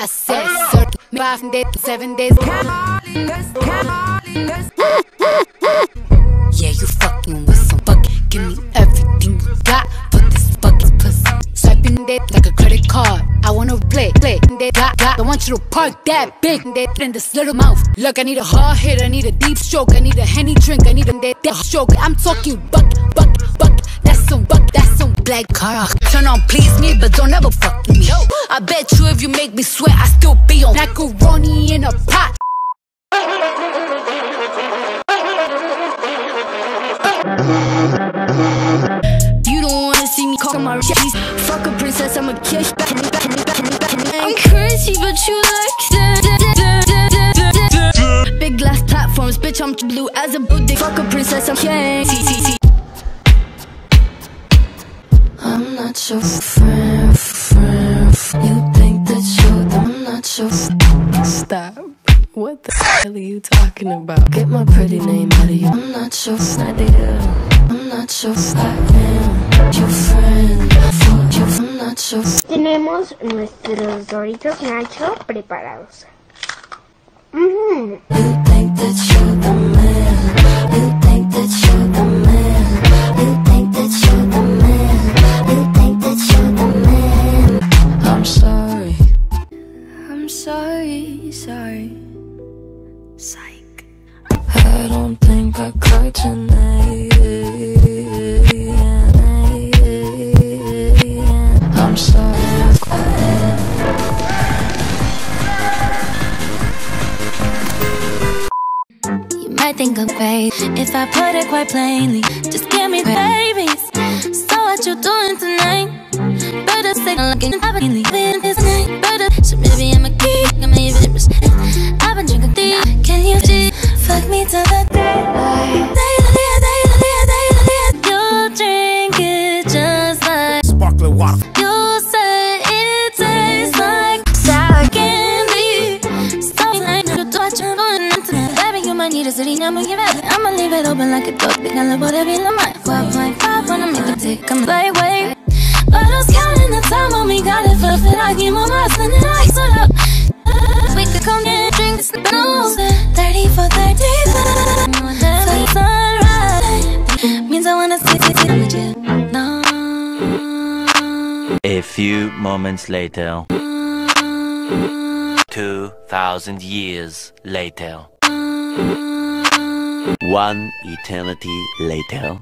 I said circle five days, seven days. Yeah, you fucking with some bucket. Give me everything you got for this fucking pussy. Swiping that like a credit card. I wanna play, play. Got, got. I want you to park that big that in this little mouth. Look, I need a hard hit. I need a deep stroke. I need a henny drink. I need a that, stroke. I'm talking bucket, bucket, bucket. That's some bucket. That's black car. Turn on, please me, but don't ever fuck me. I bet you if you make me sweat, I still be on macaroni in a pot. You don't wanna see me call my cheese. Fuck a princess, I'm a kiss. I'm crazy, but you like that. Big glass platforms, bitch, I'm blue as a dick. Fuck a princess, I'm king. Not your friend, friend. You think that you're, I'm not your friend. Stop. What the hell are you talking about? Get my pretty name out of you. I'm not your friend. I'm not your friend. Your friend. Fuck you. I'm not your friend. Tenemos nuestros doritos Nacho preparados. Mm. You think that you're sorry, sorry. Psych. I don't think I cried tonight. I'm sorry. You might think I'm crazy if I put it quite plainly. Just give me babies. So what you doing tonight? Better say like it I've been leaving Baby, need city, I'ma give it. I'ma leave it open like a door. Because I love la mind. Five point five wanna make it tick. I'm like, wait. But I was counting the time when we got it for fit. I give my mind, and then I stood up. We could come in, drink, this nose. 30 for 30. For sunrise. Means I wanna sit, sit, sit with you. No. A few moments later. 2,000 years later. One eternity later.